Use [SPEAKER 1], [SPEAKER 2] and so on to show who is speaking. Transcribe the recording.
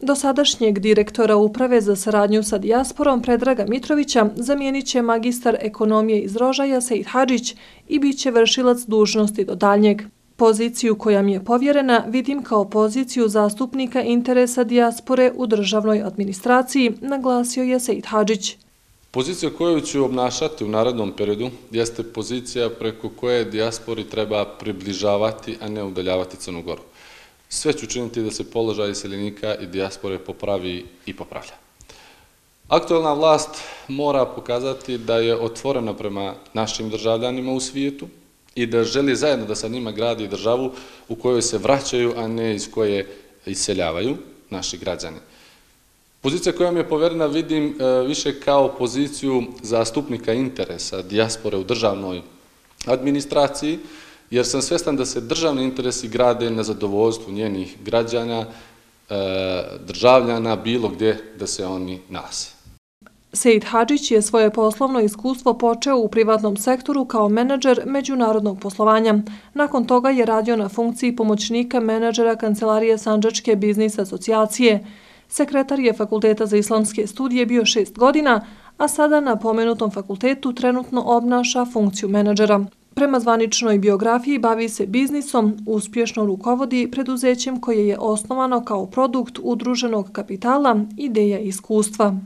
[SPEAKER 1] Dosadašnjeg direktora Uprave za saradnju sa dijasporom Predraga Mitrovića zamijenit će magistar ekonomije iz Rožaja Sejid Hadžić i bit će vršilac dužnosti do daljnjeg. Poziciju koja mi je povjerena vidim kao poziciju zastupnika interesa dijaspore u državnoj administraciji, naglasio je Sejid Hadžić.
[SPEAKER 2] Pozicija koju ću obnašati u narodnom periodu jeste pozicija preko koje dijaspori treba približavati, a ne udaljavati Crnu Goru. Sve ću činiti da se položaj iseljenika i dijaspore popravi i popravlja. Aktualna vlast mora pokazati da je otvorena prema našim državljanima u svijetu i da želi zajedno da sa njima gradi državu u kojoj se vraćaju, a ne iz koje iseljavaju naši građani. Pozicija koja mi je poverena vidim e, više kao poziciju zastupnika interesa dijaspore u državnoj administraciji, jer sam svestan da se državni interesi grade na zadovoljstvu njenih građana, e, državljana, bilo gdje da se oni nalaze.
[SPEAKER 1] Sejid Hadžić je svoje poslovno iskustvo počeo u privatnom sektoru kao menadžer međunarodnog poslovanja. Nakon toga je radio na funkciji pomoćnika menadžera Kancelarije Sanđačke biznis asocijacije. Sekretar je Fakulteta za islamske studije bio šest godina, a sada na pomenutom fakultetu trenutno obnaša funkciju menadžera. Prema zvaničnoj biografiji bavi se biznisom, uspješno rukovodi preduzećem koje je osnovano kao produkt udruženog kapitala, ideja i iskustva.